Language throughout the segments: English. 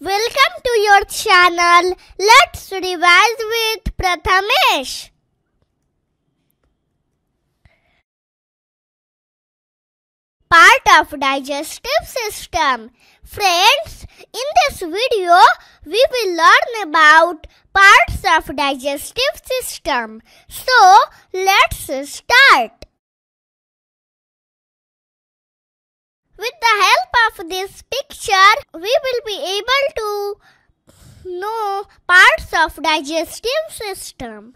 Welcome to your channel. Let's revise with Prathamesh. Part of digestive system. Friends, in this video, we will learn about parts of digestive system. So, let's start. With the help of this picture, we will be able to know parts of digestive system.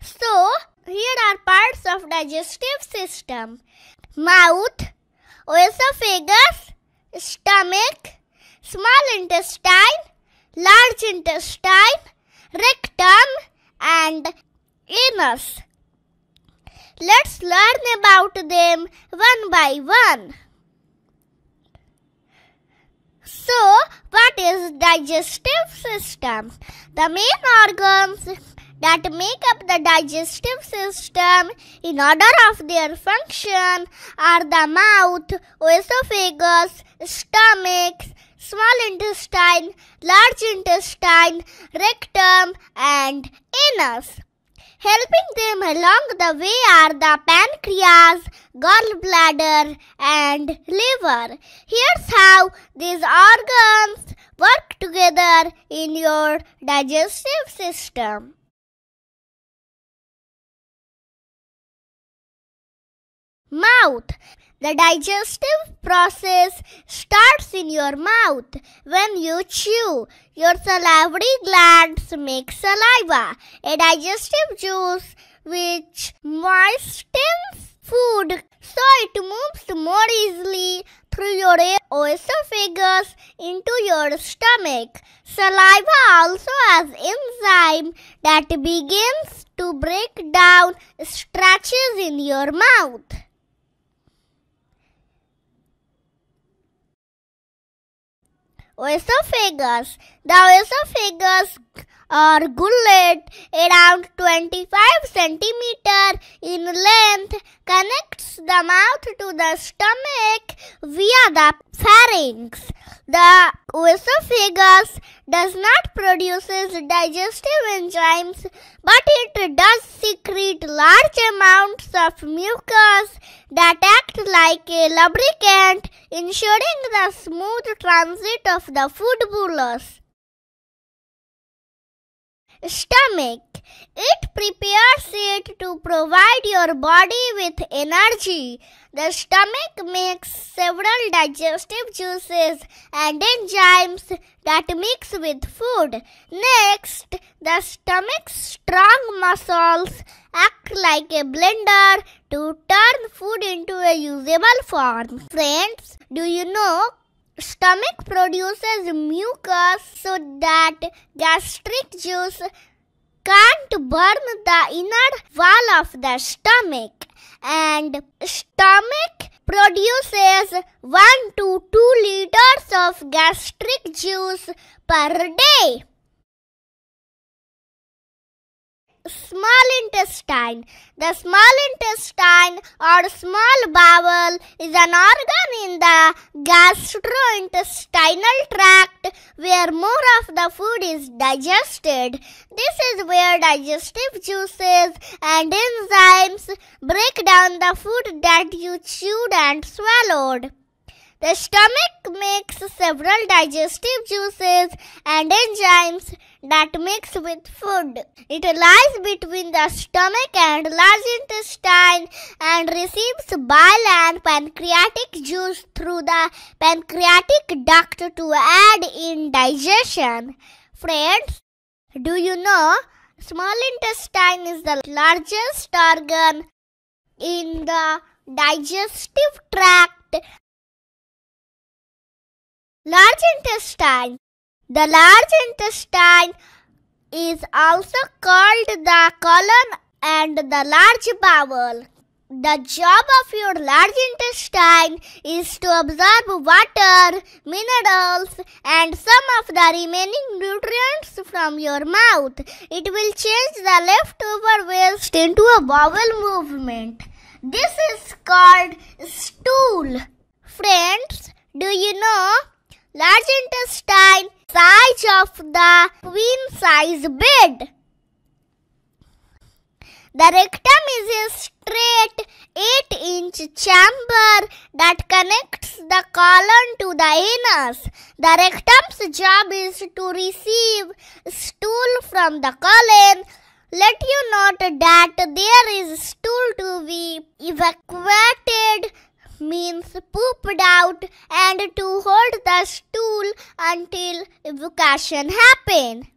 So, here are parts of digestive system. Mouth, esophagus, stomach, small intestine, large intestine, rectum and anus. Let's learn about them one by one. So, what is digestive system? The main organs that make up the digestive system in order of their function are the mouth, esophagus, stomach, small intestine, large intestine, rectum and anus. Helping them along the way are the pancreas, gallbladder, and liver. Here's how these organs work together in your digestive system. Mouth. The digestive process starts in your mouth. When you chew, your salivary glands make saliva, a digestive juice which moistens food so it moves more easily through your esophagus into your stomach. Saliva also has enzyme that begins to break down starches in your mouth. Esophagus. The esophagus or gullet around 25 centimeter in length connects the mouth to the stomach via the pharynx. The esophagus does not produce digestive enzymes, but it does secrete large amounts of mucus that act like a lubricant, ensuring the smooth transit of the food bolus. Stomach. It prepares it to provide your body with energy. The stomach makes several digestive juices and enzymes that mix with food. Next, the stomach's strong muscles act like a blender to turn food into a usable form. Friends, do you know stomach produces mucus so that gastric juice can't burn the inner wall of the stomach and stomach produces 1 to 2 liters of gastric juice per day small intestine. The small intestine or small bowel is an organ in the gastrointestinal tract where more of the food is digested. This is where digestive juices and enzymes break down the food that you chewed and swallowed. The stomach makes several digestive juices and enzymes that mix with food. It lies between the stomach and large intestine and receives bile and pancreatic juice through the pancreatic duct to aid in digestion. Friends, do you know small intestine is the largest organ in the digestive tract Large intestine. The large intestine is also called the colon and the large bowel. The job of your large intestine is to absorb water, minerals, and some of the remaining nutrients from your mouth. It will change the leftover waste into a bowel movement. This is called stool. Friends, do you know large intestine, size of the queen size bed. The rectum is a straight 8 inch chamber that connects the colon to the anus. The rectum's job is to receive stool from the colon. Let you note that there is stool to be evacuated means pooped out and to hold the stool until evacuation happen.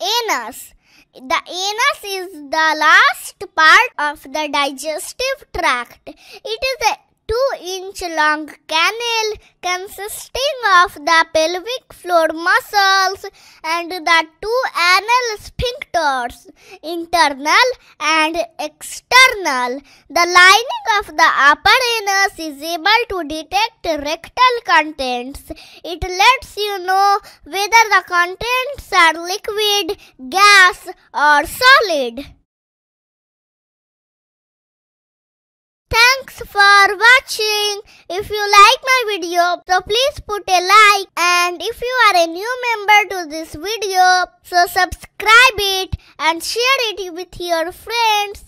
Anus the anus is the last part of the digestive tract. It is a 2 inch long canal consisting of the pelvic floor muscles and the two anal sphincters, internal and external. The lining of the upper anus is able to detect rectal contents. It lets you know whether the contents are liquid, gas, or solid. Thanks for watching. If you like my video, so please put a like and if you are a new member to this video, so subscribe it and share it with your friends.